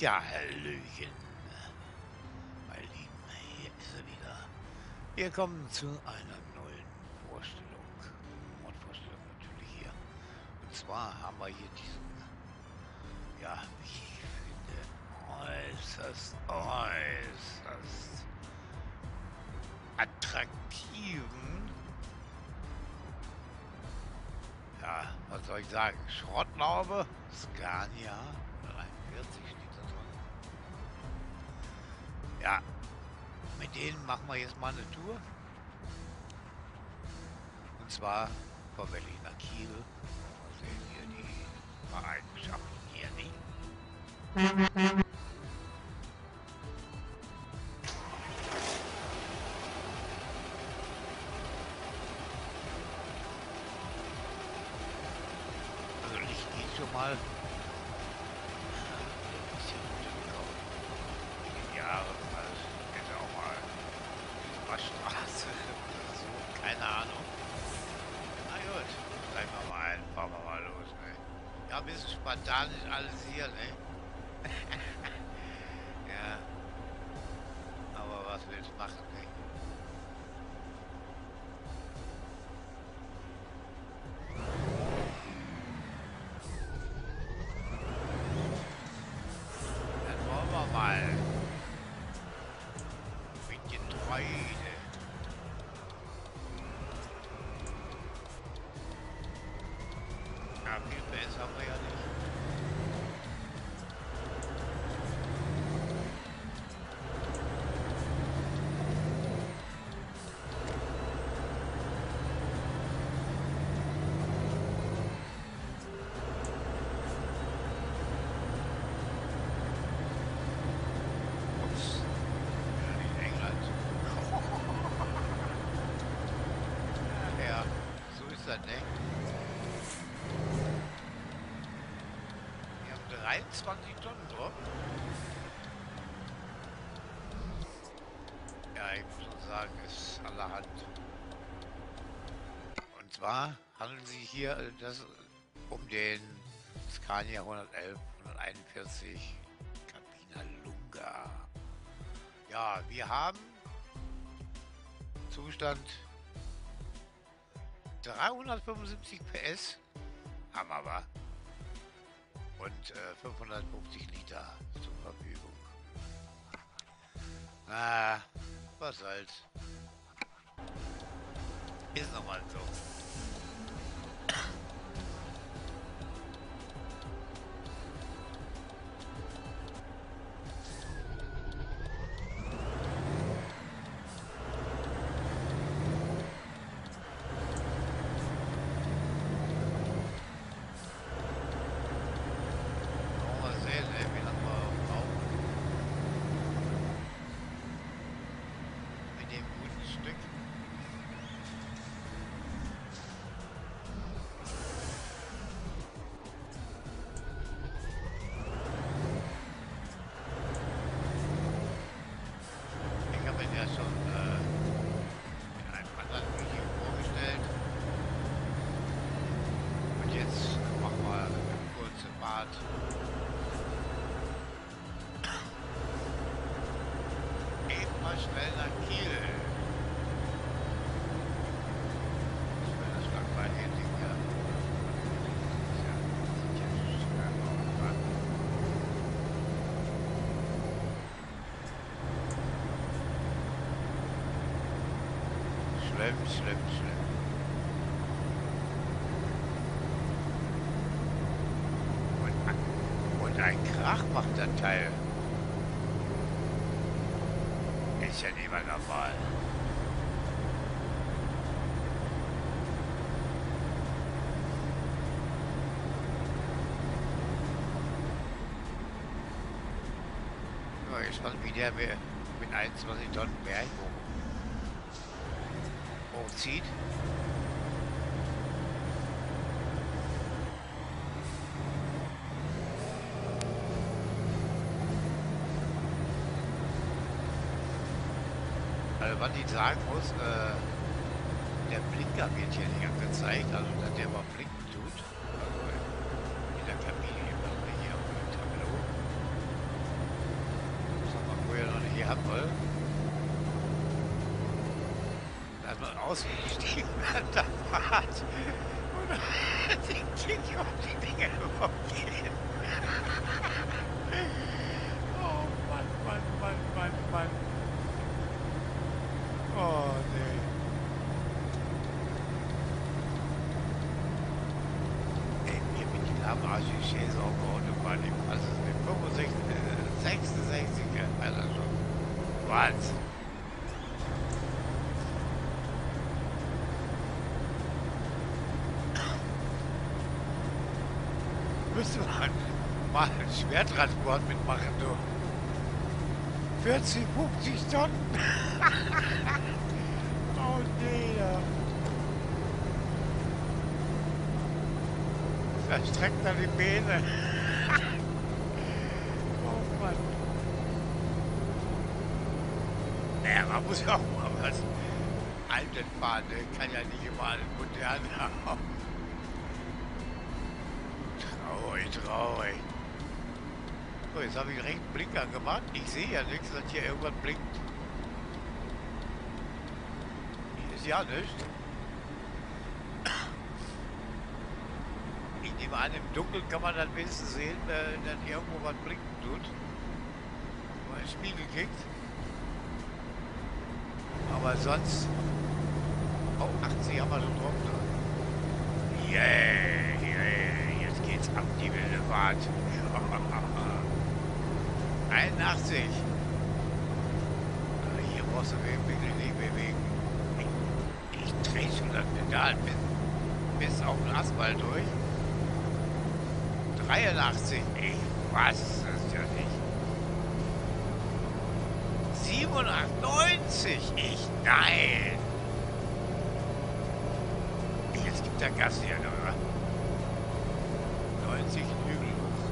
Ja, Hallöchen. Meine Lieben, hier ist er wieder. Wir kommen zu einer neuen Vorstellung. Mordvorstellung natürlich hier. Und zwar haben wir hier diesen, ja, ich finde, äußerst, äußerst attraktiven, ja, was soll ich sagen, Schrottlaube, Scania 43 steht da drin. Ja, mit denen machen wir jetzt mal eine Tour. Und zwar von Berlin nach Kiel. Mal sehen hier die Eigenschaften hier nicht. Bisschen spartanisch alles hier, ne? 21 Tonnen drauf. Ja, ich muss schon sagen, ist allerhand. Und zwar handeln sie hier äh, das um den Scania 111, 141 Cabina Lunga. Ja, wir haben Zustand 375 PS. Hammer, war. Und äh, 550 Liter zur Verfügung. Na, was soll's. Ist nochmal so. Eben mal schnell nach Kiel. Ich will das aus, wa? Schlimm, schlimm, schlimm. Und, und ein Krach macht der Teil. Ist ja nicht mal normal. Ich bin mal gespannt, wie der mir mit 21 Tonnen Berg hoch, hochzieht. Also was ich sagen muss, äh, der Blinker wird hier nicht angezeigt, also dass der mal blinken tut. Also in der Kabine, also hier auf dem Tableau. jawohl. Da ist man ausgestiegen an der Fahrt. Und die auf die Dinge überhaupt gehen. Oh Mann, Mann, Mann, Mann, Mann. Oh nee. Ey, mir mit die Lamarchichés auf der Autobahn, weiß es nicht. 65, äh, 66, Alter schon. Wahnsinn. Müsste man mal einen Schwertransport mitmachen, du. 40, 50 Tonnen. oh nee, ja. Verstreckt er die Beine. oh Mann. Naja, man muss ja auch mal was Alten fahren, ne? Kann ja nicht immer alles modern haben. Traurig, traurig. So, jetzt habe ich recht Blinker gemacht. Ich sehe ja nichts, dass hier irgendwas blinkt. Hier ist ja nichts. Ich an, im Dunkeln kann man dann wenigstens sehen, äh, dass irgendwo was blinken tut. Mal Spiegel kickt. Aber sonst... Oh, 80 haben wir schon drauf. Yeah, yeah, jetzt geht's ab die wilde Fahrt. 81. Hier brauchst du wirklich nicht bewegen. Ich, ich drehe schon das Pedal bis, bis auf den Asphalt durch. 83. Ich was das ja nicht. 87. Ich nein. Jetzt gibt der Gas hier, oder? 90 Hügel hoch.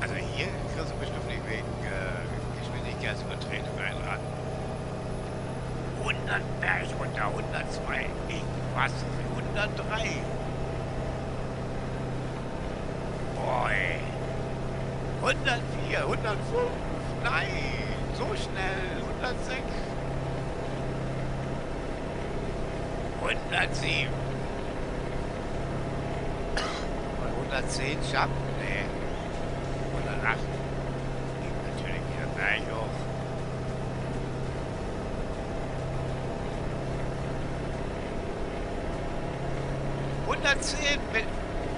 Also hier kriegst du bestimmt nicht wegen äh, Geschwindigkeitsübertretung einen ran. 100 Berg runter, 102. Ich was? 103. Boah, ey. 104, 105. Nein, so schnell. 106. 107. Mal 110 schaffen? Nee. 108. Geht natürlich wieder gleich hoch.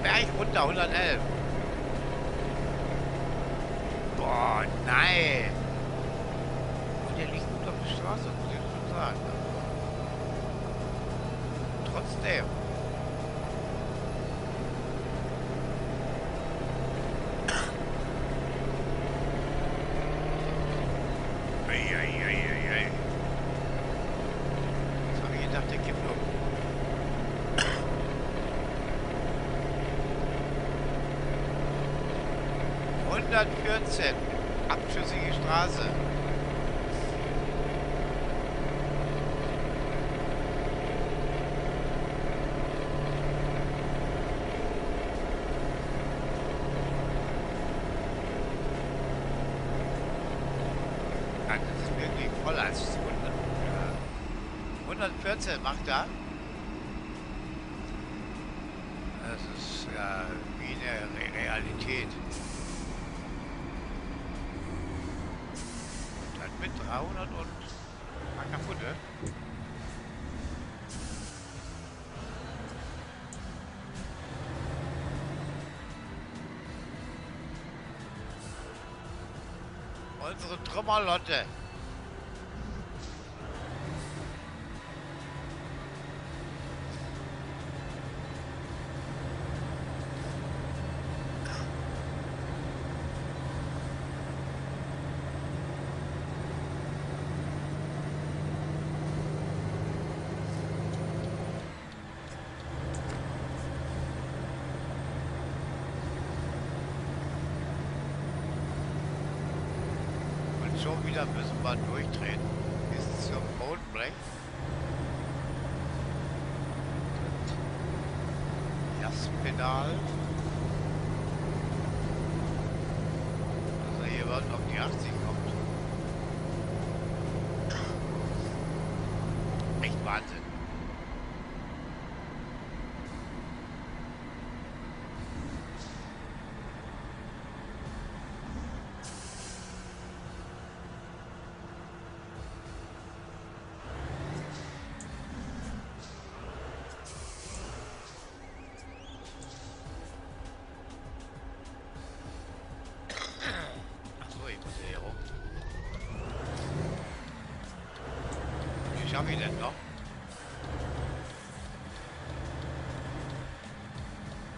Wäre ich runter, 111. Boah, nein. Und der liegt gut auf der Straße, muss ich schon sagen. Trotzdem. Eieieiei. Jetzt habe ich gedacht, der kippt um. Hundertvierzehn. Abschüssige Straße. Ah, Das ist wirklich voll als 100. Ja. 114 macht er. Das ist ja wie eine Re Realität. Dann mit 300 und ne? Unsere Trümmerlotte. Und schon wieder müssen wir durchdrehen. Bis zum Bodenblech. Das Pedal. sofort auf die 80 kommt.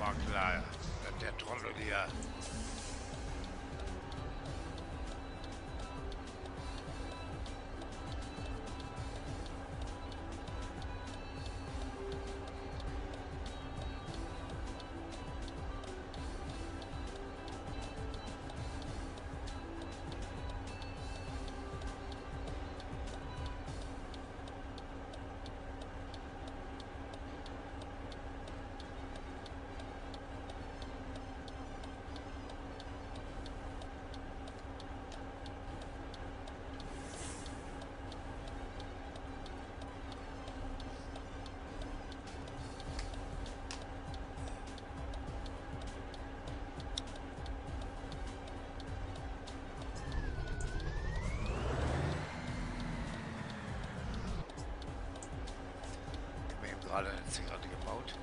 War klar, dass der Trottel hier. Gerade eine Zigarette gebaut.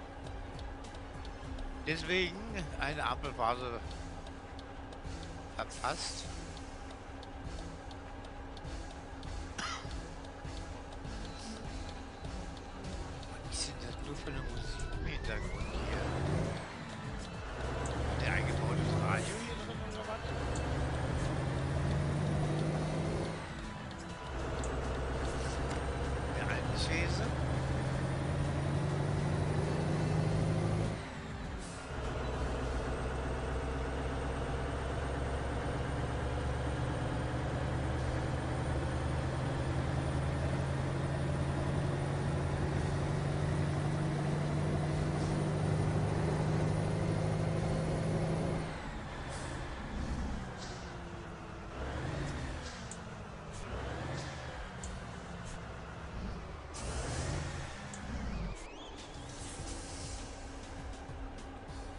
Deswegen eine Ampelphase verpasst.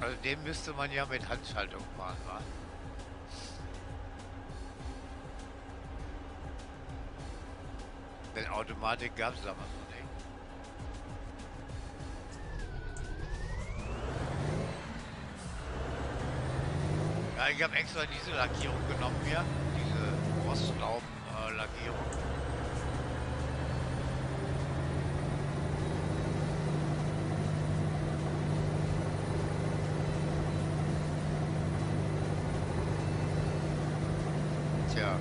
Also den müsste man ja mit Handschaltung fahren, wa? Denn Automatik gab es damals noch nicht. Ja, ich habe extra diese Lackierung genommen hier, diese Rostlaub-Lackierung. Tja,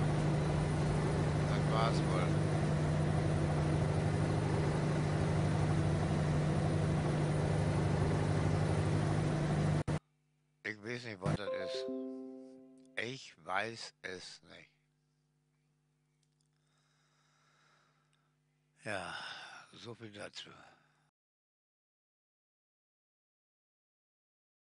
das war's wohl. Ich weiß nicht, was das ist. Ich weiß es nicht. Ja, so viel dazu.